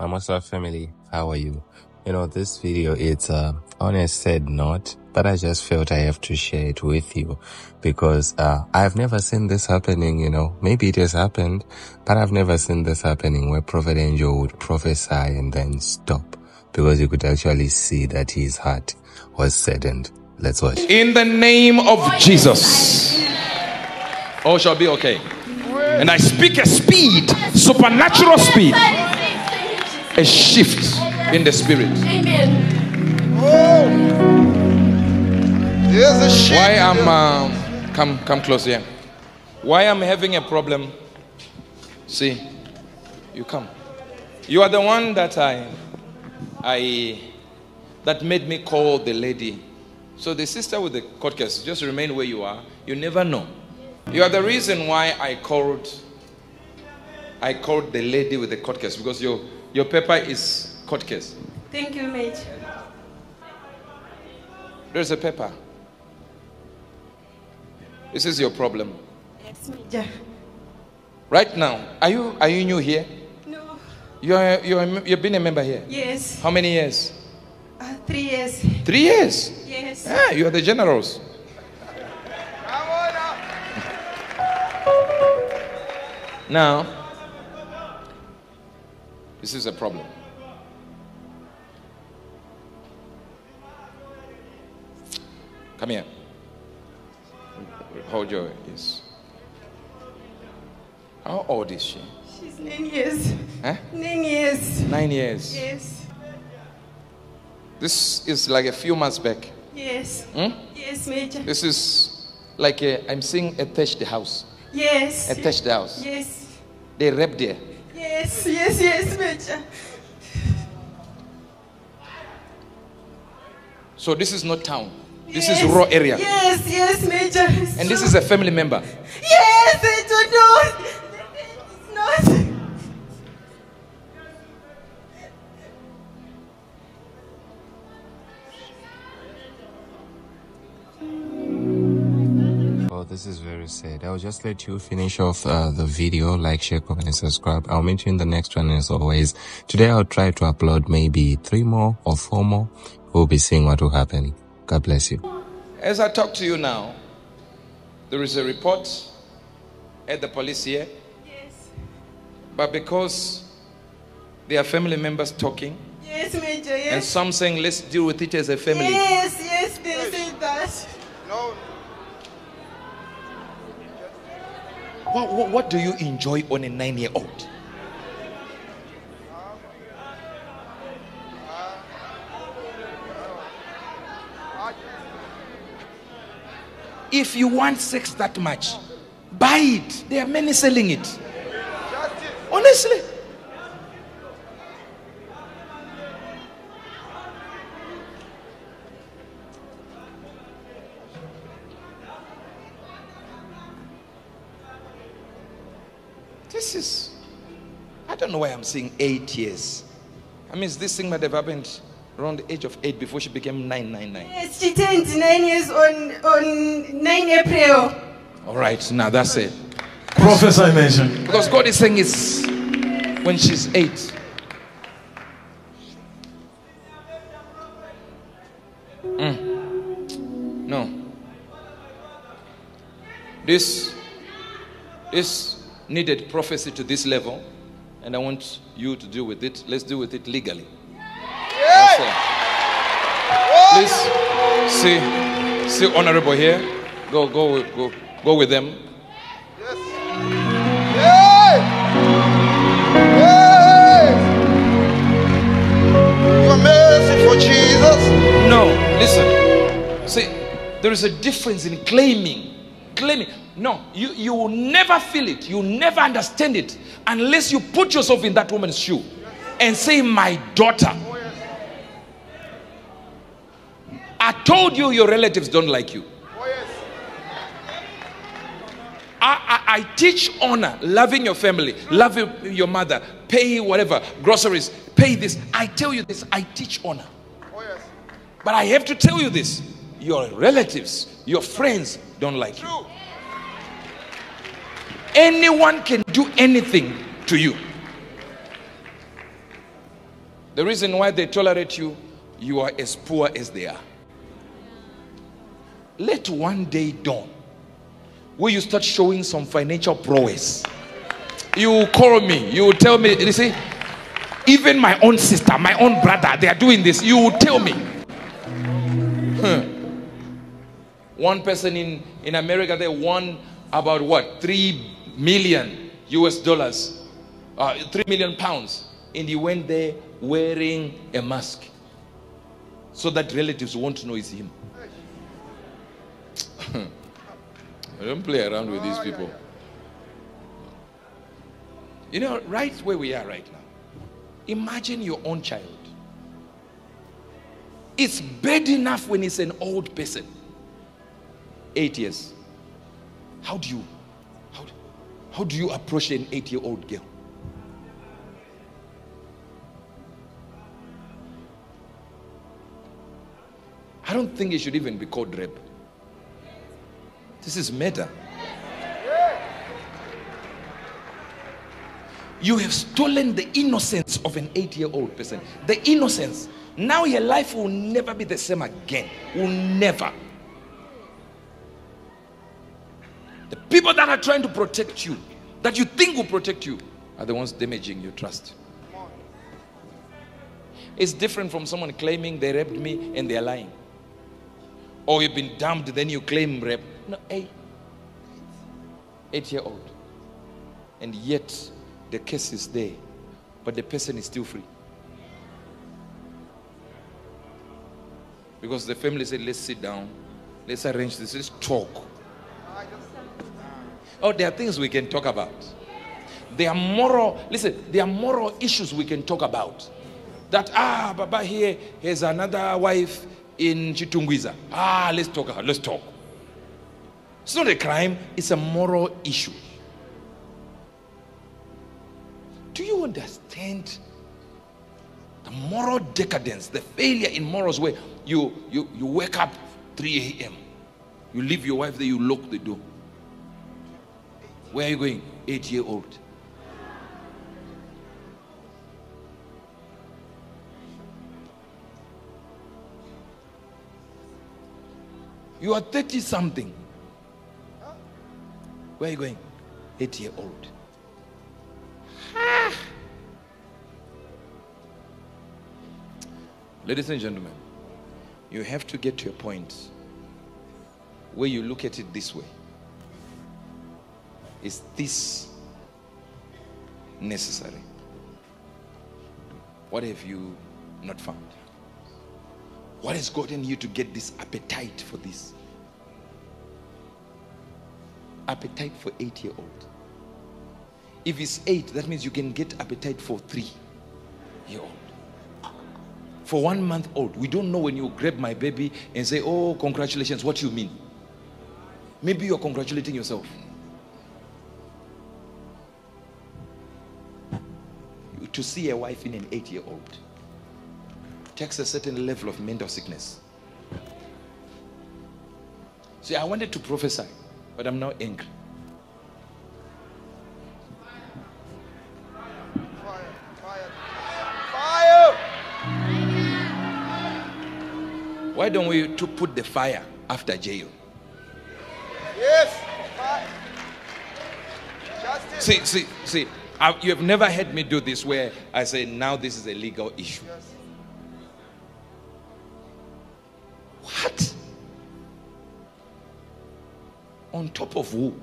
Mama's family, how are you? You know, this video, it's uh, on a sad note, but I just felt I have to share it with you because uh, I've never seen this happening, you know. Maybe it has happened, but I've never seen this happening where Prophet Angel would prophesy and then stop because you could actually see that his heart was saddened. Let's watch. In the name of Jesus, all shall be okay. And I speak a speed, supernatural speed, a shift in the spirit. There's a shift. Why I'm uh, come come close here. Why I'm having a problem? See, you come. You are the one that I I that made me call the lady. So the sister with the court case, just remain where you are. You never know. You are the reason why I called I called the lady with the court case because your your paper is court case. Thank you, mate. There's a paper. This is your problem. Yes, Major. Right now, are you are you new here? No. You are you are, you've been a member here. Yes. How many years? Uh, three years. Three years. Yes. Ah, you are the generals. Now, this is a problem. Come here. Hold your yes. How old is she? She's nine years. Huh? Nine years. Nine years. Yes. This is like a few months back. Yes. Hmm? Yes, Major. This is like a, I'm seeing a thatched house. Yes. A thatched house. Yes. They raped there. Yes, yes, yes, Major. So this is not town. This yes. is raw area. Yes, yes, Major. And this is a family member. Yes, I don't know. This is very sad. I'll just let you finish off uh, the video, like, share, comment, and subscribe. I'll meet you in the next one as always. Today I'll try to upload maybe three more or four more. We'll be seeing what will happen. God bless you. As I talk to you now, there is a report at the police here, Yes. but because there are family members talking, Yes, Major. yes. and some saying let's deal with it as a family. Yes, yes, they say that. No. What, what, what do you enjoy on a nine-year-old? If you want sex that much, buy it. There are many selling it. Honestly. This is, I don't know why I'm saying eight years. I mean, this thing might have happened around the age of eight before she became 999. Yes, she turned nine years on on 9 April. All right, now that's it. Prophesy mention. Because God is saying it's when she's eight. Mm. No. This this needed prophecy to this level, and I want you to deal with it. Let's deal with it legally. Please see see honorable here. Go go go go with them. Hey! Your mercy for Jesus. No, listen. See, there is a difference in claiming. Claiming. No, you, you will never feel it. You never understand it unless you put yourself in that woman's shoe and say, My daughter. I told you your relatives don't like you. I, I, I teach honor, loving your family, loving your mother, pay whatever, groceries, pay this. I tell you this, I teach honor. But I have to tell you this your relatives, your friends don't like you. Anyone can do anything to you. The reason why they tolerate you, you are as poor as they are. Let one day dawn where you start showing some financial prowess. You call me, you tell me, you see, even my own sister, my own brother, they are doing this. You tell me. Huh. One person in, in America, they won about what? Three million US dollars, uh, three million pounds. And he went there wearing a mask so that relatives won't know it's him. I don't play around with these people. You know, right where we are right now, imagine your own child. It's bad enough when it's an old person, eight years. How do you, how do you approach an eight-year-old girl? I don't think it should even be called rape. This is murder. You have stolen the innocence of an eight year old person. The innocence. Now your life will never be the same again. Will never. The people that are trying to protect you, that you think will protect you, are the ones damaging your trust. It's different from someone claiming they raped me and they're lying. Or you've been dumped, then you claim rape. No, eight. Eight year old. And yet the case is there, but the person is still free. Because the family said, let's sit down, let's arrange this, let's talk. Oh, there are things we can talk about. There are moral, listen, there are moral issues we can talk about. That, ah, Baba here has another wife in Chitungwiza. Ah, let's talk, let's talk. It's not a crime, it's a moral issue. Do you understand the moral decadence, the failure in morals where you, you, you wake up 3 a.m., you leave your wife there, you lock the door. Where are you going? Eight year old. You are 30 something. Where are you going? Eight year old. Ah. Ladies and gentlemen, you have to get to a point where you look at it this way. Is this necessary? What have you not found? What has gotten you to get this appetite for this? Appetite for eight year old. If it's eight, that means you can get appetite for three year old. For one month old, we don't know when you grab my baby and say, Oh, congratulations. What you mean? Maybe you're congratulating yourself. To see a wife in an eight year old takes a certain level of mental sickness. See, I wanted to prophesy, but I'm now angry. Fire, fire, fire. Why don't we to put the fire after jail? Yes. See, see, see. I, you have never heard me do this where I say now this is a legal issue. What? On top of who?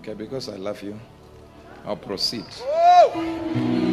Okay, because I love you, I'll proceed. Oh.